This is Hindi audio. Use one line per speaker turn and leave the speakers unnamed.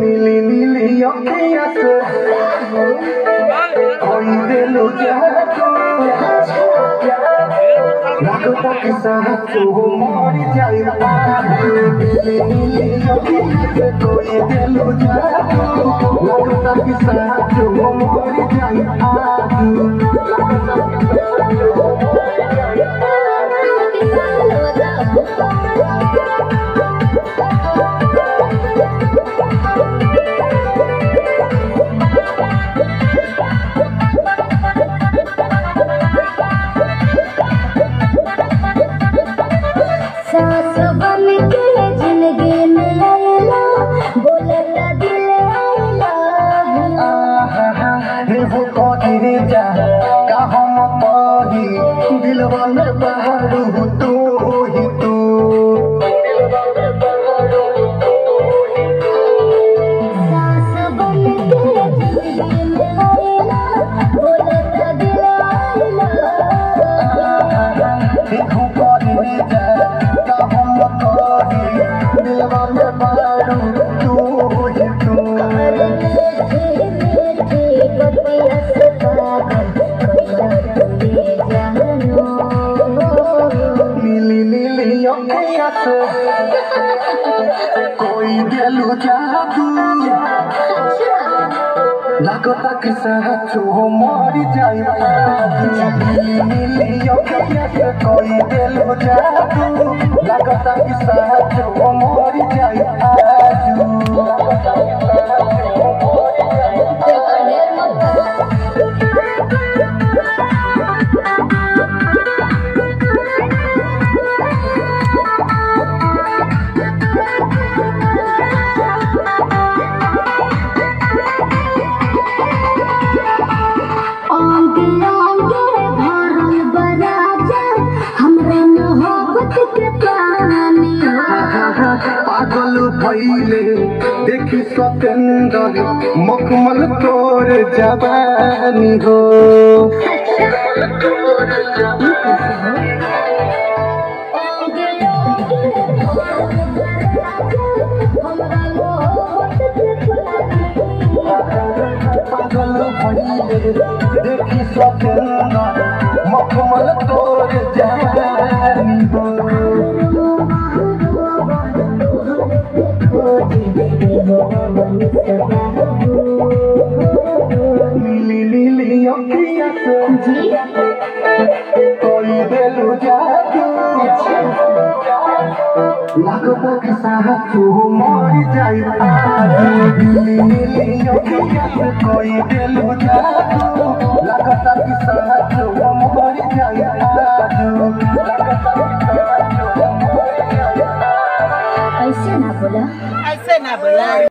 नीली नीली अखियाँ से कोई दिल जादू लागता कि साथ हो मर जाए नीली नीली हो कहे जा का हम कही दिलवा में बहरू तू अखियाँ कोई दिलु जादू। लागता कि सहचो मर अखियाँ से कोई दिलु जादू। लागता कि सहचो मर जाए भैले देखी सतेंदर मखमल तोर जवानी हो। देखी सतेंदर मखमल तोर जवानी नीली नीली अखियाँ से कोई दिल जादू लागता कि साथ हो मर जाए नीली नीली अखियाँ कोई दिल जादू साथ हो मर जाए